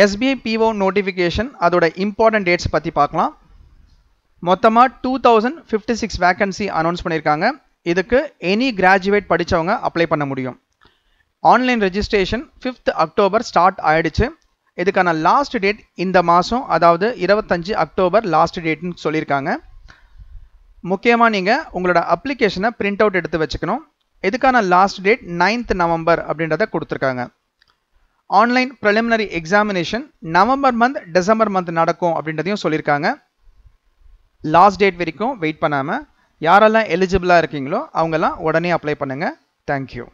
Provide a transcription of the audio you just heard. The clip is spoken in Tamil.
எஸ்பிஐ பிஓ நோட்டிஃபிகேஷன் அதோட இம்பார்ட்டன்ட் டேட்ஸ் பற்றி பார்க்கலாம். மொத்தமாக two thousand fifty six vacancy announce பண்ணியிருக்காங்க இதுக்கு எனி கிராஜுவேட் படித்தவங்க அப்ளை பண்ண முடியும். Online registration fifth October start ஆகிடுச்சு இதுக்கான லாஸ்ட் டேட் இந்த மாதம் அதாவது இருபத்தஞ்சி அக்டோபர் லாஸ்ட் டேட்னு சொல்லியிருக்காங்க. முக்கியமாக நீங்கள் உங்களோட அப்ளிகேஷனை பிரிண்ட் அவுட் எடுத்து வச்சுக்கணும். இதுக்கான லாஸ்ட் டேட் நைன்த் நவம்பர் அப்படின்றத கொடுத்துருக்காங்க. Online preliminary examination November month December month நடக்கும் அப்படின்றதையும் சொல்லியிருக்காங்க. லாஸ்ட் டேட் வரைக்கும் வெயிட் பண்ணாமல் யாரெல்லாம் எலிஜிபிளாக இருக்கீங்களோ அவங்கெல்லாம் உடனே அப்ளை பண்ணுங்கள் தேங்க்யூ